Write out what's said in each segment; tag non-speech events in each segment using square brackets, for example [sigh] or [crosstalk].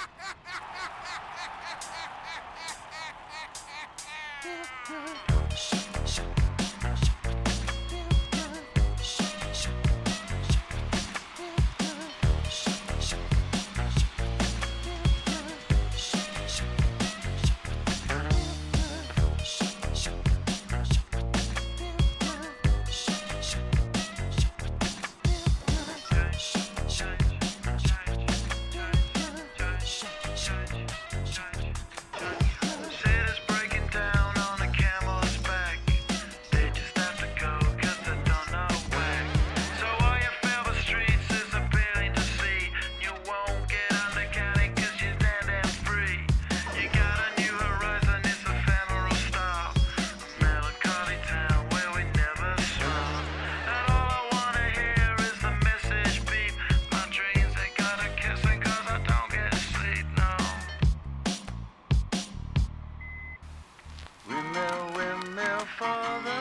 [laughs] Shit. Windmill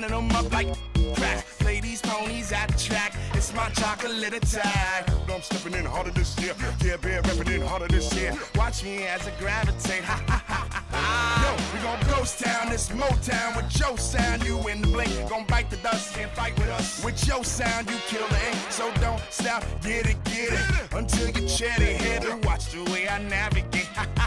lining them up like crack. These ponies at the track, it's my chocolate attack. I'm stepping in harder this year, yeah, bear repping in harder this year. Watch me as I gravitate, ha ha ha ha. Yo, we gon' ghost town, this Motown with your sound, you in the blink. Gon' bite the dust and fight with us. With your sound, you kill the ink, so don't stop, get it, get it. Until you chat it, head watch the way I navigate, ha ha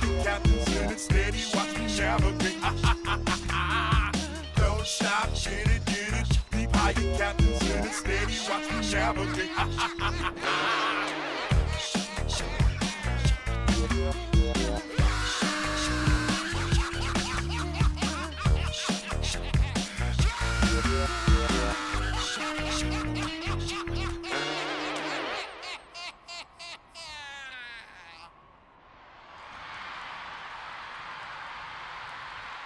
High, captains in it, steady. Watch me navigate. [laughs] Don't stop, get it, get it. Keep high, captains in it, steady. Watch me navigate. Ha, ha, ha, ha, ha.